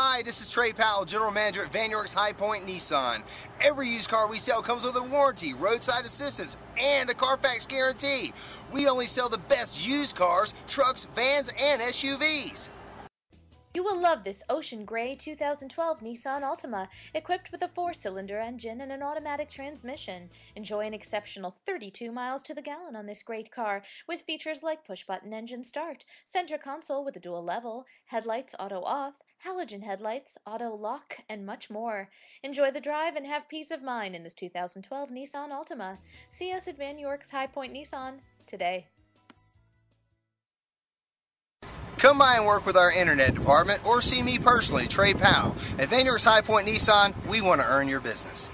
Hi, this is Trey Powell, General Manager at Vann York's High Point Nissan. Every used car we sell comes with a warranty, roadside assistance, and a Carfax guarantee. We only sell the best used cars, trucks, vans, and SUVs. You will love this ocean gray 2012 Nissan Altima, equipped with a four-cylinder engine and an automatic transmission. Enjoy an exceptional 32 miles to the gallon on this great car, with features like push-button engine start, center console with a dual level, headlights auto off, halogen headlights, auto lock, and much more. Enjoy the drive and have peace of mind in this 2012 Nissan Altima. See us at Vann York's High Point Nissan today. Come by and work with our internet department or see me personally, Trey Powell. At Vann York's High Point Nissan, we want to earn your business.